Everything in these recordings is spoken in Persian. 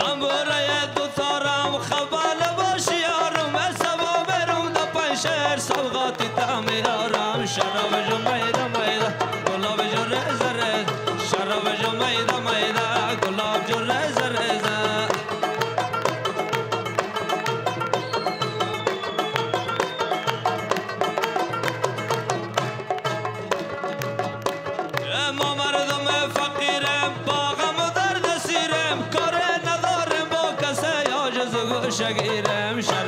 tambora girem şah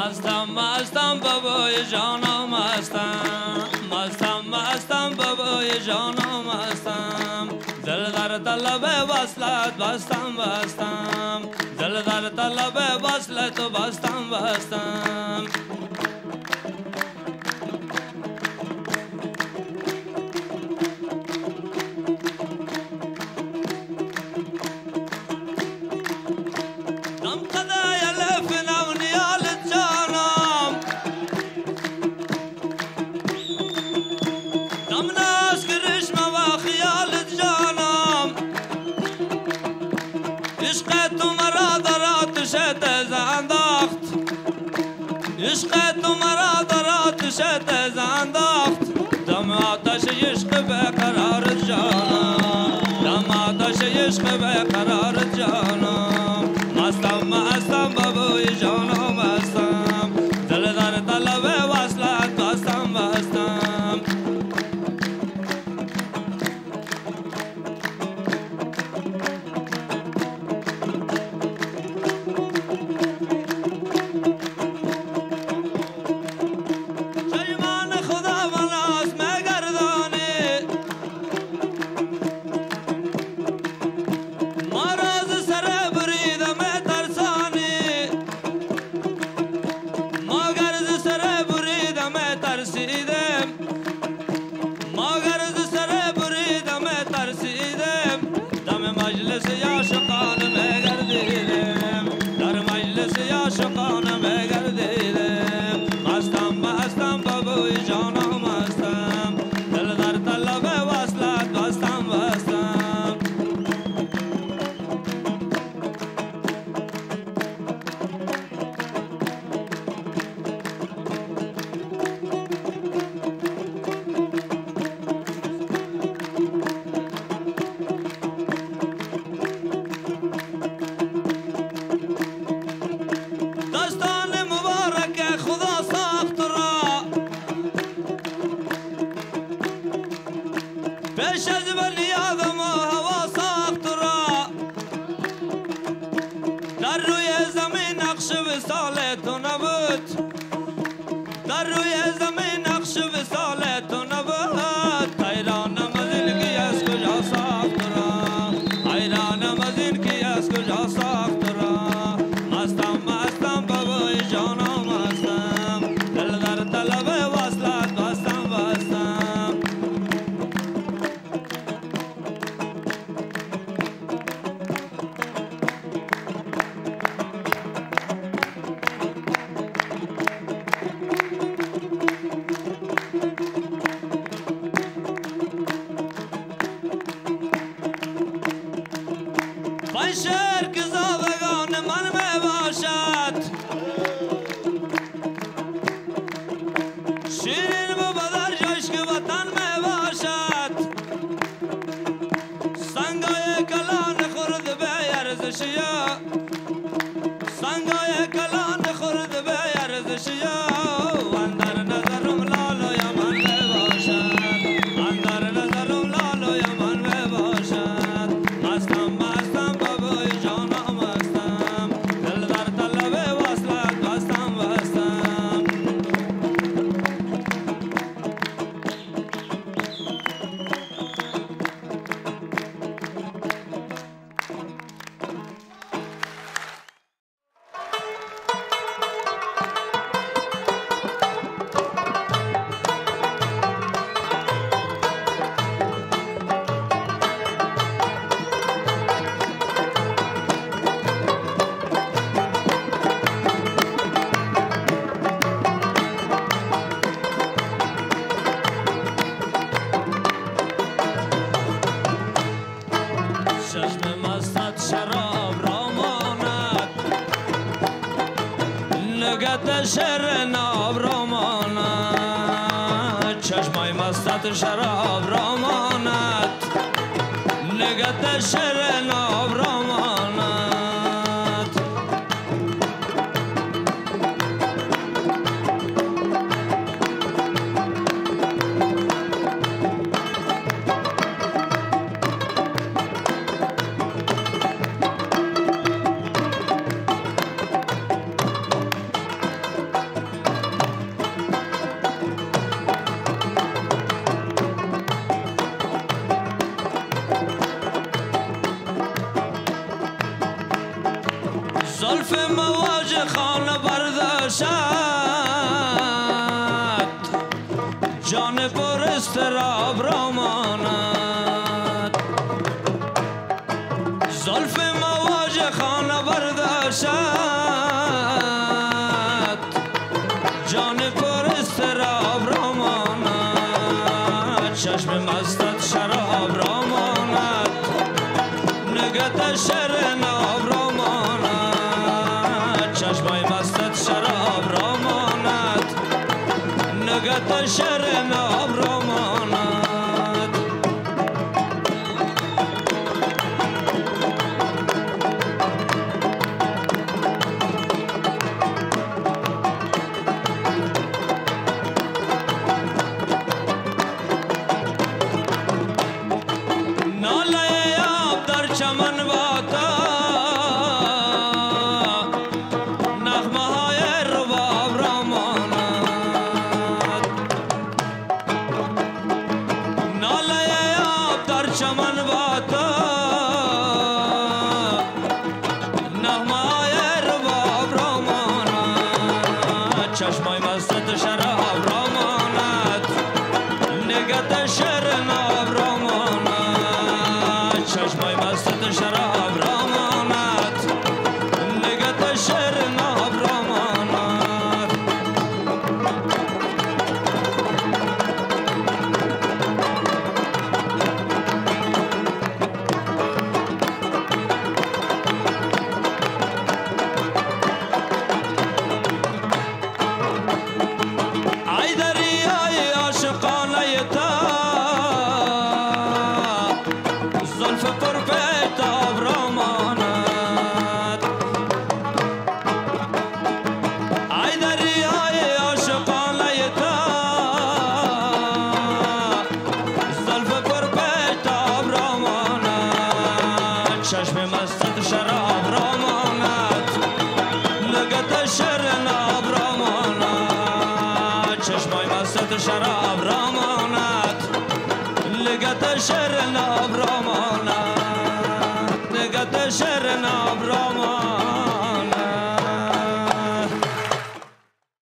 مستم مستم بابای جانم هستم. مستم مستم بابای جانم هستم. دل در طلب وصلت بستم بستم. دل در طلب وصلت بستم بستم. Üç qat numara dara düşə təzanda 燃烧怎么理 Solution. شراب را ماند. نگت شرنا خواسته را زلف مواجه خان